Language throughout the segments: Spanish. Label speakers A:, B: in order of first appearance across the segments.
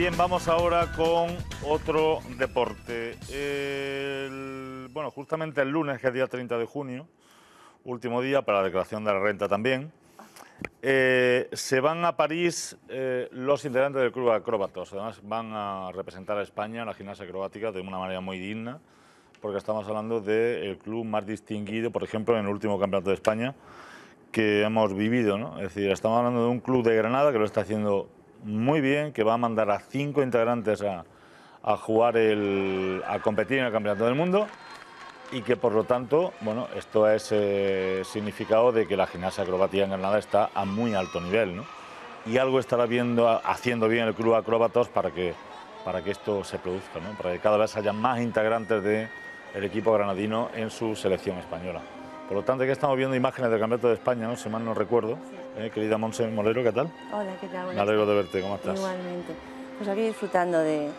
A: Bien, vamos ahora con otro deporte. Bueno, justamente el lunes, que es día 30 de junio, último día para la declaración de la renta también, eh, se van a París eh, los integrantes del Club Acróbatos. Además, van a representar a España en la gimnasia acrobática de una manera muy digna, porque estamos hablando del club más distinguido, por ejemplo, en el último campeonato de España que hemos vivido. Es decir, estamos hablando de un club de Granada que lo está haciendo muy bien, que va a mandar a cinco integrantes a, jugar, el, a competir en el Campeonato del Mundo y que por lo tanto, bueno, esto es eh, significado de que la gimnasia acrobática en Granada está a muy alto nivel, ¿no? Y algo estará viendo, haciendo bien el Club Acróbatos para que, para que esto se produzca, ¿no? Para que cada vez haya más integrantes del equipo granadino en su selección española. Por lo tanto, aquí estamos viendo imágenes del Campeonato de España, ¿no? si mal no recuerdo. Eh, querida Monse Molero, ¿qué tal?
B: Hola, ¿qué tal?
A: Me
B: Buenas
A: alegro de verte, ¿cómo estás?
B: Igualmente. Pues aquí disfrutando de,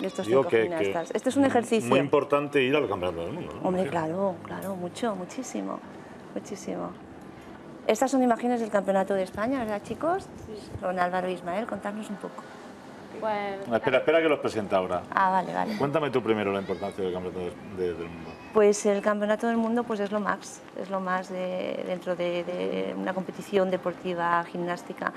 B: de estos
A: Digo
B: cinco
A: que, que
B: gimnastas. Este es un ejercicio.
A: Muy importante ir al Campeonato del Mundo, ¿no?
B: Hombre, claro, claro, mucho, muchísimo, muchísimo. Estas son imágenes del Campeonato de España, ¿verdad, chicos? Con Álvaro e Ismael, contarnos un poco.
C: Pues,
A: Espera, espera que los presente ahora.
B: Ah, vale, vale.
A: Cuéntame tú primero la importancia del Campeonato de- de- del Mundo.
B: Pues el Campeonato del Mundo pues es lo más, es lo más de- dentro de, de una competición deportiva gimnástica.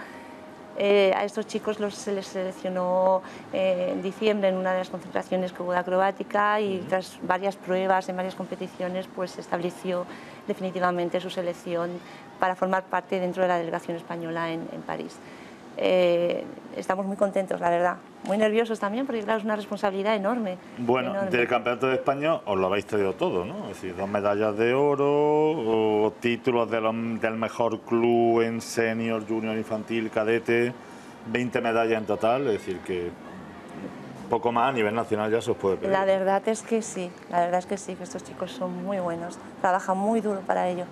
B: Eh, a estos chicos los, se les seleccionó eh, en diciembre en una de las concentraciones que hubo de acrobática y tras varias pruebas en varias competiciones pues se estableció definitivamente su selección para formar parte dentro de la delegación española en, en París. Eh, estamos muy contentos, la verdad. Muy nerviosos también porque claro, es una responsabilidad enorme.
A: Bueno,
B: enorme.
A: del Campeonato de España os lo habéis traído todo, ¿no? Es decir, dos medallas de oro, o títulos de los- del mejor club en senior, junior, infantil, cadete, 20 medallas en total, es decir, que poco más a nivel nacional ya se os puede pedir.
B: La verdad es que sí, la verdad es que sí, que estos chicos son muy buenos, trabajan muy duro para ello.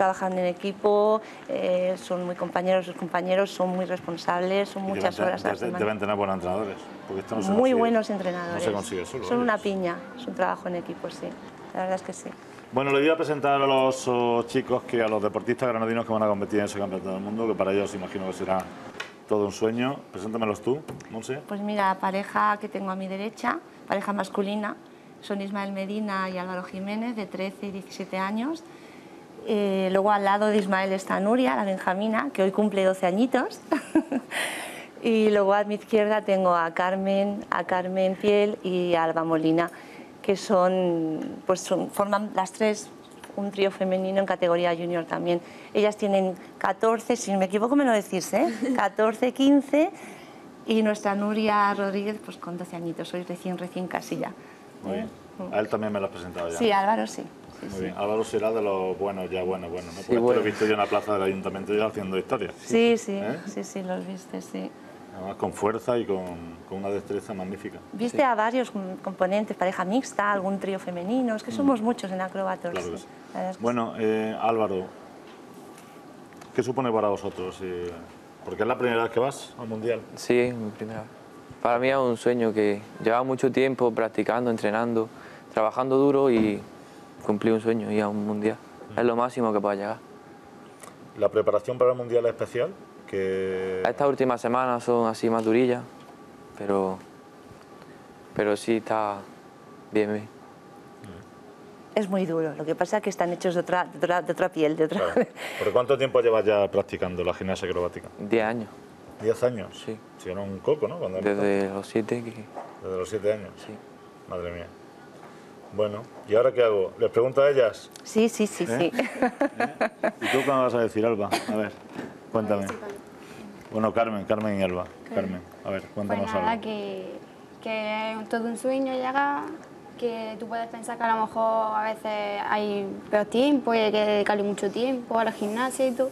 B: Trabajan en equipo, eh, son muy compañeros, sus compañeros son muy responsables, son muchas
A: deben,
B: horas
A: deben- deben tener buenos entrenadores, porque esto no se
B: Muy
A: consigue-
B: buenos entrenadores.
A: No se consigue solo.
B: Son
A: oye.
B: una piña, es un trabajo en equipo, sí. La verdad es que sí.
A: Bueno, le voy a presentar a los oh, chicos, que a los deportistas granadinos que van a competir en ese campeonato del mundo, que para ellos imagino que será todo un sueño. Preséntamelos tú, Monse.
B: Pues mira, la pareja que tengo a mi derecha, pareja masculina, son Ismael Medina y Álvaro Jiménez, de 13 y 17 años. Eh, luego al lado de Ismael está Nuria, la benjamina, que hoy cumple 12 añitos. y luego a mi izquierda tengo a Carmen, a Carmen Piel y a Alba Molina, que son, pues son- forman las tres un trío femenino en categoría junior también. Ellas tienen 14, si me equivoco me lo decís, ¿eh? 14, 15 y nuestra Nuria Rodríguez pues con 12 añitos, soy recién, recién casilla.
A: Muy bien. A él también me lo has presentado ya.
B: Sí, Álvaro sí. sí,
A: Muy
B: sí.
A: bien. Álvaro será de los buenos, ya bueno, bueno. ¿no? Porque
D: Sí, bueno.
A: lo he visto yo en la plaza del ayuntamiento ya haciendo historia.
B: Sí, sí,
A: ¿Eh?
B: sí, sí, los viste, sí.
A: Además con fuerza y con, con una destreza magnífica.
B: Viste a varios mm, componentes, pareja mixta, algún trío femenino, es que somos muchos en Acrobatos.
A: Mm. Claro que Bueno, eh, Álvaro, ¿qué supone para vosotros? eh, porque es la primera vez que vas al Mundial.
D: Sí, mi primera vez. Para mí es un sueño que llevaba mucho tiempo practicando, entrenando, trabajando duro y cumplí un sueño, ir a un mundial. Es lo máximo que pueda llegar.
A: La preparación para el Mundial es especial, que
D: Estas últimas semanas son así más durillas, pero, pero sí está bien. bien.
B: Es muy duro, lo que pasa es que están hechos de otra, de otra, de otra piel, de otra...
A: Claro. ¿Por cuánto tiempo llevas ya practicando la gimnasia acrobática?
D: Diez años,
A: ¿Diez años?
D: Sí.
A: Si era un coco, ¿no? Cuando
D: desde los siete que...
A: Desde los siete años.
D: Sí.
A: Madre mía. Bueno, ¿y ahora qué hago? ¿Les pregunto a ellas?
B: Sí, sí, sí,
A: ¿Eh?
B: sí.
A: ¿Y tú qué me vas a decir, Alba? A ver, cuéntame. Bueno, Carmen, Carmen y Alba. Carmen, a ver,
C: Pues
A: cuéntanos
C: nada,
A: algo.
C: que, que es todo un sueño llegar, que tú puedes pensar que a lo mejor a veces hay peor tiempo y hay que dedicarle mucho tiempo a la gimnasia y todo,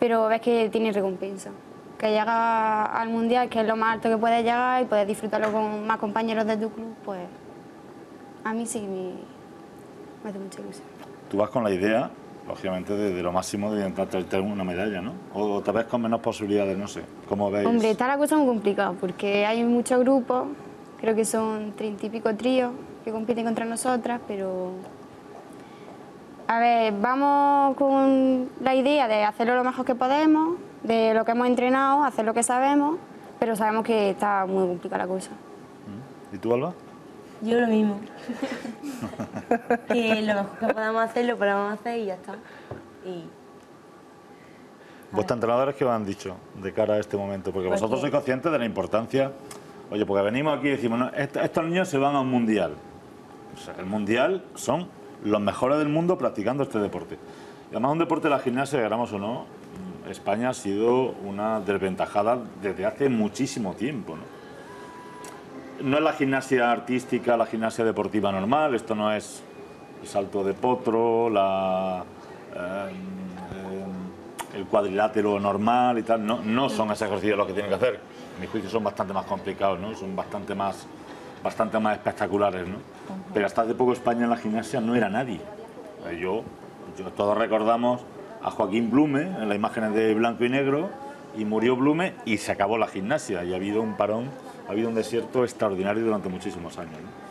C: pero ves que tiene recompensa. Que llega al mundial, que es lo más alto que puedes llegar y puedes disfrutarlo con más compañeros de tu club, pues a mí sí que me, me hace mucha ilusión.
A: Tú vas con la idea, lógicamente, de, de lo máximo de intentar traerte una medalla, ¿no? O tal vez con menos posibilidades, no sé. ¿Cómo veis?
C: Hombre, está la cosa muy complicada porque hay muchos grupos, creo que son treinta y pico tríos que compiten contra nosotras, pero. A ver, vamos con la idea de hacerlo lo mejor que podemos, de lo que hemos entrenado, hacer lo que sabemos, pero sabemos que está muy complicada la cosa.
A: ¿Y tú, Alba?
B: Yo lo mismo. que lo mejor que podamos hacer, lo podamos hacer y ya está. Y
A: ¿Vuestros entrenadores qué os han dicho de cara a este momento? Porque
B: Pues
A: vosotros
B: que-
A: sois conscientes de la importancia. Oye, porque venimos aquí y decimos, no, est- estos niños se van a un mundial. O sea, el mundial son los mejores del mundo practicando este deporte. Y además un deporte de la gimnasia, queramos o no, España ha sido una desventajada desde hace muchísimo tiempo. ¿no? no es la gimnasia artística, la gimnasia deportiva normal, esto no es el salto de potro, la, eh, el cuadrilátero normal y tal, no, no son esos ejercicios los que tienen que hacer. A mi juicio son bastante más complicados, ¿no? son bastante más, bastante más espectaculares. ¿no? Pero hasta hace poco España en la gimnasia no era nadie. Eh, Yo, yo todos recordamos a Joaquín Blume en las imágenes de blanco y negro y murió Blume y se acabó la gimnasia y ha habido un parón, ha habido un desierto extraordinario durante muchísimos años. ¿no?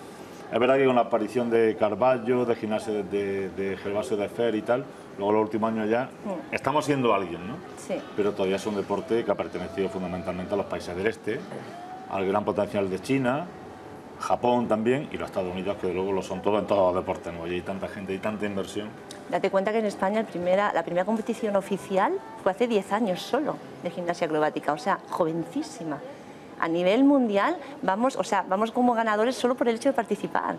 A: Es verdad que con la aparición de Carballo, de gimnasia de, de, de Gervasio de Fer y tal, luego los últimos años ya estamos siendo alguien, ¿no?
B: sí.
A: Pero todavía es un deporte que ha pertenecido fundamentalmente a los países del este, al gran potencial de China, Japón también y los Estados Unidos, que luego lo son todos en todos los deportes, ¿no? Y hay tanta gente y tanta inversión.
B: Date cuenta que en España el primera, la primera competición oficial fue hace 10 años solo de gimnasia acrobática, o sea, jovencísima. A nivel mundial vamos, o sea, vamos como ganadores solo por el hecho de participar.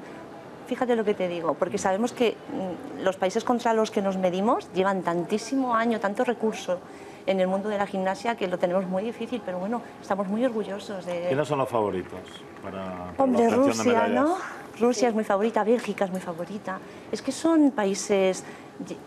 B: Fíjate lo que te digo, porque sabemos que mm, los países contra los que nos medimos llevan tantísimo año, tanto recurso en el mundo de la gimnasia que lo tenemos muy difícil, pero bueno, estamos muy orgullosos de,
A: ¿Quiénes son los favoritos para, para
B: Hombre,
A: la de
B: Rusia, ¿no? Rusia es muy favorita, Bélgica es muy favorita. Es que son países,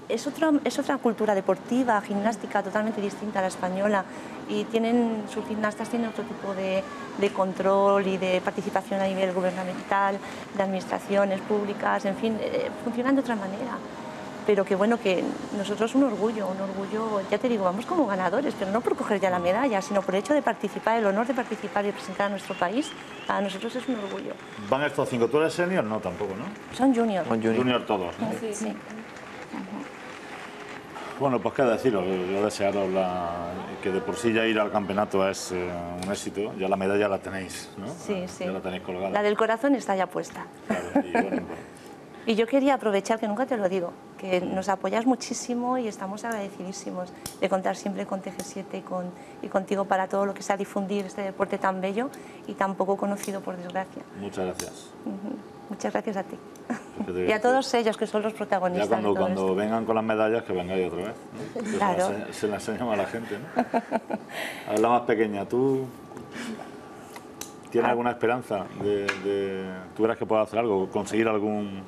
B: es otra, es otra cultura deportiva, gimnástica totalmente distinta a la española y tienen, sus gimnastas tienen otro tipo de, de control y de participación a nivel gubernamental, de administraciones públicas, en fin, eh, funcionan de otra manera. Pero que bueno, que nosotros un orgullo, un orgullo, ya te digo, vamos como ganadores, pero no por coger ya la medalla, sino por el hecho de participar, el honor de participar y representar a nuestro país, para nosotros es un orgullo.
A: ¿Van estos cinco? ¿Tú eres senior? No, tampoco, ¿no?
B: Son juniors.
D: Con Junior.
A: Junior todos. ¿no?
B: Sí.
A: Bueno, pues qué deciros, yo desearos la- que de por sí ya ir al campeonato es eh, un éxito, ya la medalla la tenéis, ¿no?
B: Sí, sí.
A: Ya la tenéis colgada.
B: La del corazón está ya puesta.
A: Claro, y bueno, pues,
B: Y yo quería aprovechar, que nunca te lo digo, que nos apoyas muchísimo y estamos agradecidísimos de contar siempre con TG7 y, con, y contigo para todo lo que sea difundir este deporte tan bello y tan poco conocido, por desgracia.
A: muchas gracias.
B: Muchas gracias a ti. Y a todos ellos, que son los
A: Ya
B: protagonistas
A: cuando,
B: de todo
A: cuando
B: esto.
A: vengan con las medallas, que vengáis otra vez. ¿no? Que se
B: Claro.
A: Se las enseñamos a la gente, ¿no? A ver, la más pequeña, ¿tú
B: Ah.
A: tienes alguna esperanza de, de- ¿Tú crees que puedas hacer algo, conseguir algún...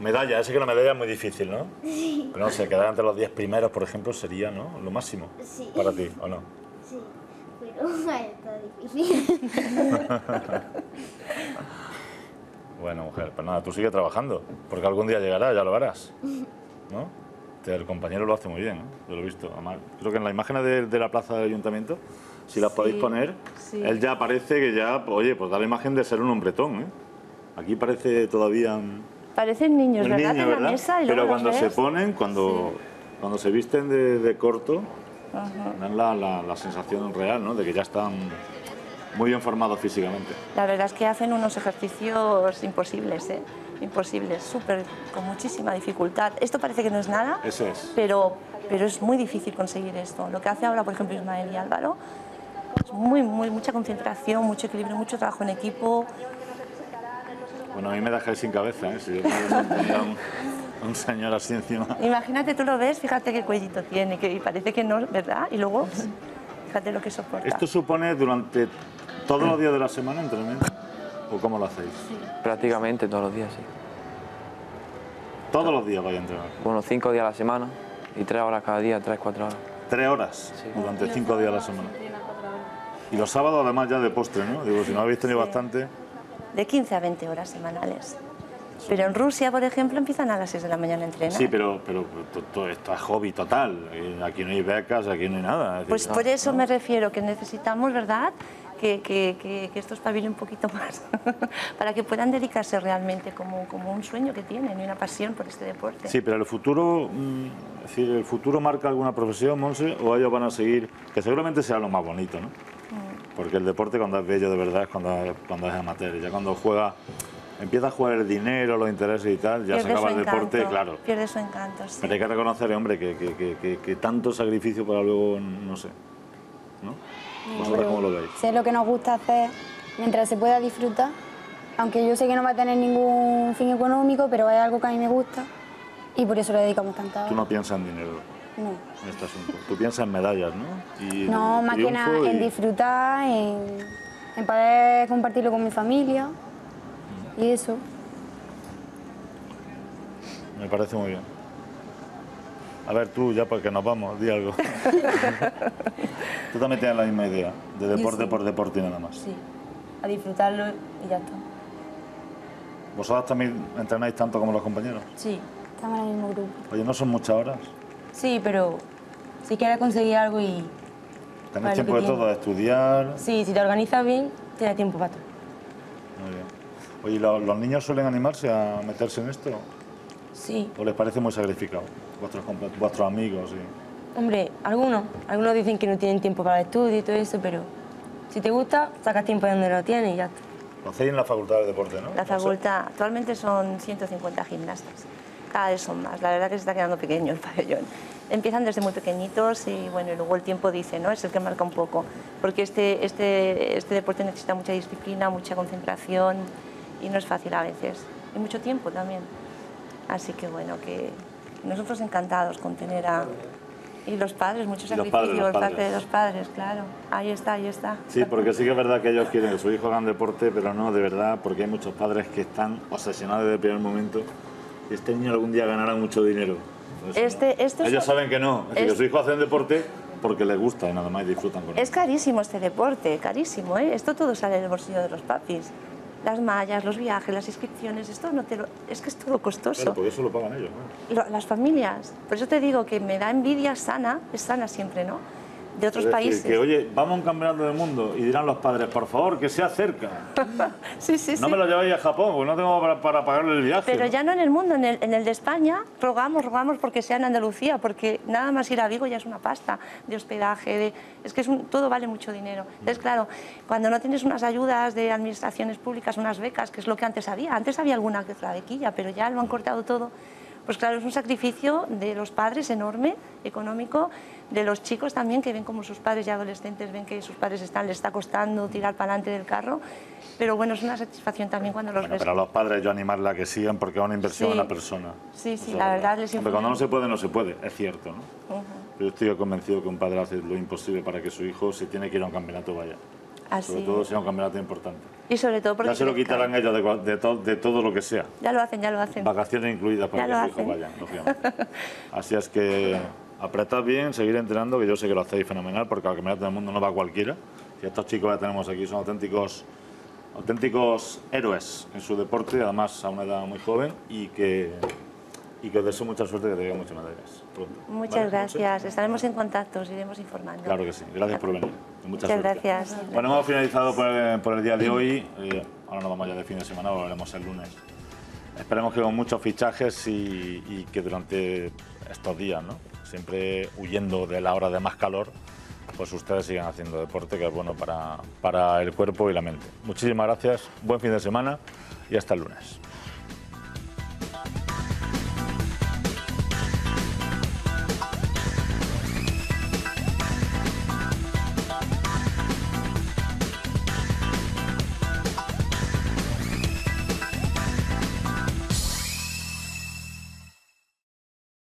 A: Medalla, sé que la medalla es muy difícil, ¿no? Pero no sé, quedar entre los 10 primeros, por ejemplo, sería ¿no? lo máximo
E: Sí.
A: para ti, ¿o no?
E: Sí, pero está difícil.
A: Bueno, mujer, pues nada, tú sigue trabajando, porque algún día llegará, ya lo verás. ¿No? El compañero lo hace muy bien, ¿no? yo lo he visto. Además, creo que en la imagen de, de la plaza del ayuntamiento, si las podéis poner,
B: sí.
A: él ya parece que ya, oye, pues da la imagen de ser un hombretón. ¿eh? Aquí parece todavía un,
B: Parecen niños,
A: un
B: ¿verdad?
A: niño,
B: en la
A: ¿verdad?
B: mesa y
A: Pero
B: luego los
A: cuando se ponen, cuando, cuando se visten de, de corto, dan la, la- la sensación real, ¿no? De que ya están muy bien formados físicamente.
B: La verdad es que hacen unos ejercicios imposibles, ¿eh? Imposibles, súper, con muchísima dificultad. Esto parece que no es nada,
A: Eso es.
B: pero, pero es muy difícil conseguir esto. Lo que hace ahora, por ejemplo, Ismael y Álvaro, es muy, muy, mucha concentración, mucho equilibrio, mucho trabajo en equipo.
A: Bueno, a mí me dejáis sin cabeza, ¿eh? Si yo tenía un, un señor así encima.
B: Imagínate, tú lo ves, fíjate qué cuellito tiene, que y parece que no, ¿verdad? Y luego, fíjate lo que soporta.
A: ¿Esto supone durante todos los días de la semana entrenamiento? ¿O cómo lo hacéis?
D: Prácticamente todos los días, sí.
A: Todos los días vais a entrenar.
D: Bueno, cinco días a la semana y tres horas cada día, tres, cuatro horas.
A: Tres horas durante cinco días a la semana. Y los sábados además ya de postre, ¿no? Digo, si no habéis tenido bastante...
B: De 15 a 20 horas semanales. Pero en Rusia, por ejemplo, empiezan a las 6 de la mañana a entrenar.
A: Sí, pero, pero to- to- esto es hobby total. Eh, Aquí no hay becas, aquí no hay nada. Es
B: Pues por eso me refiero, que necesitamos, ¿verdad?, que, que, que, que esto un poquito más, para que puedan dedicarse realmente como, como un sueño que tienen y una pasión por este deporte.
A: Sí, pero el futuro, mm, es decir, ¿el futuro marca alguna profesión, Monse? ¿O ellos van a seguir, que seguramente será lo más bonito, ¿no? Porque el deporte cuando es bello de verdad es cuando, cuando es amateur. Ya cuando juega, empieza a jugar el dinero, los intereses y tal, ya se
B: Pierde
A: acaba
B: su
A: el deporte,
B: encanto,
A: claro.
B: Pierde su encanto, sí.
A: Pero hay que reconocer, hombre, que, que- que- que- que tanto sacrificio para luego, no sé. ¿No? ¿Vosotros
C: Pero
A: cómo lo veis?
C: Sé lo que nos gusta hacer mientras se pueda disfrutar, aunque yo sé que no va a tener ningún fin económico, pero es algo que a mí me gusta y por eso le dedicamos tanta
A: Tú no piensas en dinero
C: No.
A: en este asunto. Tú piensas en medallas, ¿no? Y
C: No, más que nada en disfrutar, en, en poder compartirlo con mi familia y eso.
A: Me parece muy bien. A ver, tú ya porque nos vamos, di algo. tú también tienes la misma idea, de deporte
F: sí.
A: por deporte y nada más.
F: Sí, a disfrutarlo y ya está.
A: ¿Vosotras también entrenáis tanto como los compañeros?
F: Sí,
C: Estamos en el mismo grupo.
A: Oye, ¿no son muchas horas?
F: Sí, pero si quieres conseguir algo y...
A: ¿Tenéis
F: Vale,
A: tiempo
F: que
A: de todo? ¿De estudiar?
F: Sí, si te organizas bien, tienes tiempo para todo.
A: Muy bien. Oye, ¿lo- ¿los niños suelen animarse a meterse en esto?
F: Sí,
A: ¿O les parece muy sacrificado? Vuestros, vuestros amigos y...
F: hombre, algunos. Algunos dicen que no tienen tiempo para el estudio y todo eso, pero si te gusta, sacas tiempo de donde lo tienes y ya está.
A: Lo hacéis en la facultad de deporte, ¿no?
B: La facultad, actualmente son 150 gimnastas. Cada vez son más. La verdad que se está quedando pequeño el pabellón. Empiezan desde muy pequeñitos y bueno, y luego el tiempo dice, ¿no? Es el que marca un poco. Porque este, este, este deporte necesita mucha disciplina, mucha concentración y no es fácil a veces. Y mucho tiempo también. Así que bueno, que nosotros encantados con tener a... Y los padres, mucho
A: Y los
B: sacrificio
A: padres, los
B: por parte de los padres, claro. Ahí está, ahí está.
A: Sí, porque sí que es verdad que ellos quieren que sus hijos hagan deporte, pero no de verdad, porque hay muchos padres que están obsesionados desde el primer momento. Este niño algún día ganará mucho dinero. Entonces,
B: Este-
A: ¿no?
B: esto es-
A: ellos saben que no, es sus hijos hacen deporte porque les gusta y nada más disfrutan con él.
B: Es carísimo este deporte, carísimo, ¿eh? Esto todo sale del bolsillo de los papis. Las mallas, los viajes, las inscripciones, esto no te lo... Es que es todo costoso.
A: Claro, porque eso lo pagan ellos. ¿no?
B: Lo- las familias. Por eso te digo que me da envidia sana, es sana siempre, ¿no? De otros
A: decir,
B: países.
A: que oye, vamos a un campeonato del mundo y dirán los padres, por favor, que sea cerca.
B: sí, sí, sí.
A: No me lo lleváis a Japón, porque no tengo para, para pagarle el viaje.
B: Pero ya no en el mundo, en el, en el de España, rogamos, rogamos porque sea en Andalucía, porque nada más ir a Vigo ya es una pasta de hospedaje, de, es que es un- todo vale mucho dinero. Entonces, claro, cuando no tienes unas ayudas de administraciones públicas, unas becas, que es lo que antes había, antes había alguna que otra bequilla, pero ya lo han cortado todo, pues claro, es un sacrificio de los padres enorme, económico, de los chicos también, que ven como sus padres y adolescentes ven que sus padres están, les está costando tirar para adelante del carro, pero bueno, es una satisfacción también cuando los
A: Bueno,
B: ves
A: pero a los padres yo animarla a que sigan porque es una inversión
B: Sí.
A: en la persona.
B: Sí, sí,
A: Eso
B: la
A: es
B: verdad les
A: Hombre, cuando no se puede, no se puede, es cierto, ¿no?
B: Ujú.
A: Yo estoy convencido que un padre hace lo imposible para que su hijo, si tiene que ir a un campeonato, vaya.
B: Así
A: Sobre todo si es un campeonato importante.
B: Y sobre todo porque
A: Ya se lo quitarán ellos de, de to- de todo lo que sea.
B: Ya lo hacen, ya lo hacen.
A: Vacaciones incluidas para
B: Ya
A: que
B: hacen.
A: vayan, lógicamente. Así es que apretad bien, seguir entrenando, que yo sé que lo hacéis fenomenal, porque al campeonato del mundo no va cualquiera. Y estos chicos que tenemos aquí son auténticos, auténticos héroes en su deporte, además a una edad muy joven, y que, y que os deseo mucha suerte y que tengáis muchas medallas pronto.
B: Muchas
A: ¿Vale?
B: gracias. Estaremos en contacto, os iremos informando.
A: Claro que sí, gracias por venir. Mucha
B: Muchas
A: suerte.
B: gracias.
A: Bueno, hemos finalizado por el, por el día de hoy. eh, ahora nos vamos ya de fin de semana, volveremos el lunes. Esperemos que con muchos fichajes y, y que durante estos días, ¿no? siempre huyendo de la hora de más calor, pues ustedes sigan haciendo deporte, que es bueno para, para el cuerpo y la mente. Muchísimas gracias, buen fin de semana y hasta el lunes.